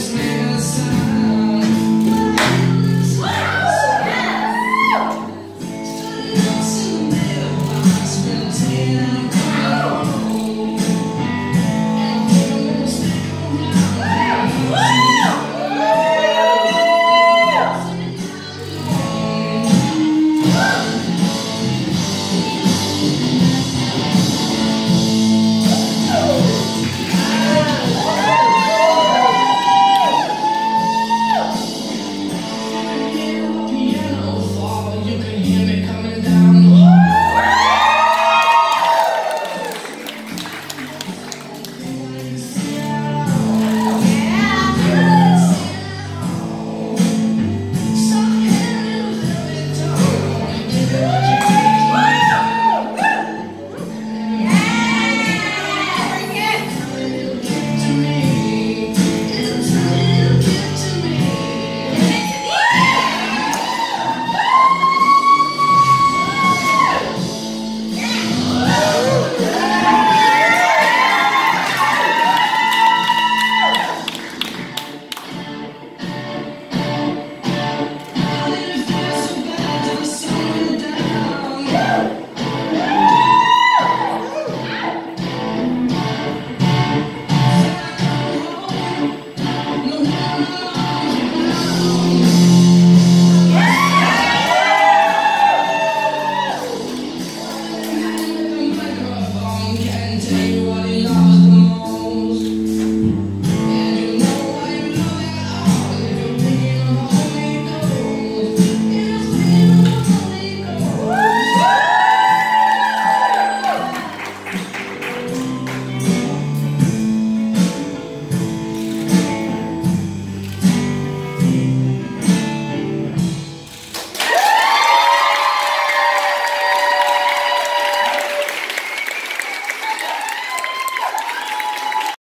Yeah.